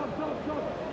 Job, job, job.